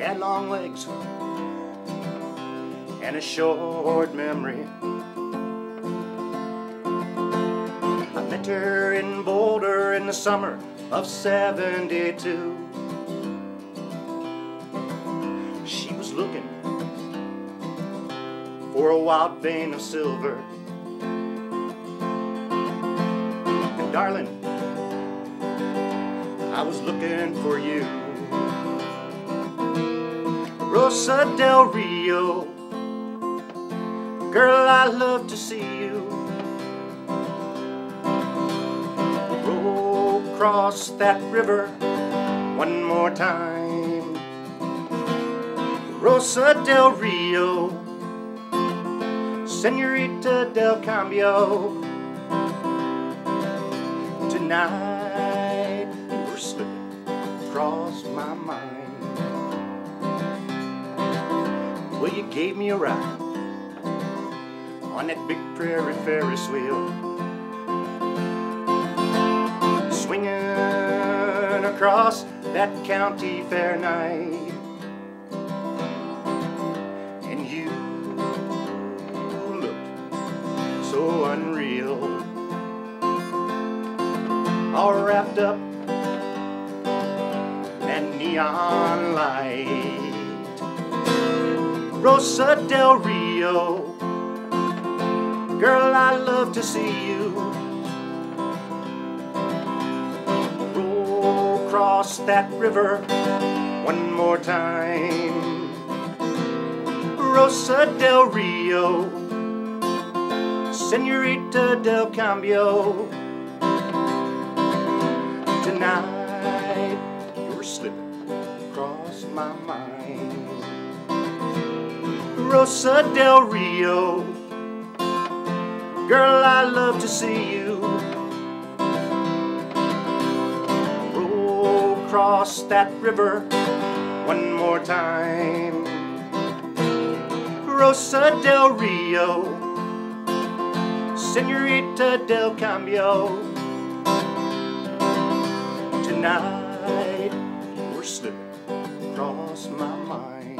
had long legs and a short memory. I met her in Boulder in the summer of 72. She was looking for a wild vein of silver. And darling, I was looking for you. Rosa del Rio, girl, I love to see you. Roll across that river one more time. Rosa del Rio, Senorita del Cambio. Tonight you're slipping across my mind. Well, you gave me a ride on that big prairie Ferris wheel. Swinging across that county fair night. And you looked so unreal. All wrapped up in that neon light. Rosa del Rio. Girl, I love to see you. Roll across that river one more time. Rosa del Rio. Senorita del Cambio. Tonight you're slipping across my mind. Rosa del Rio. Girl, I love to see you. Roll across that river one more time. Rosa del Rio. Senorita del Cambio. Tonight, you're slipping across my mind.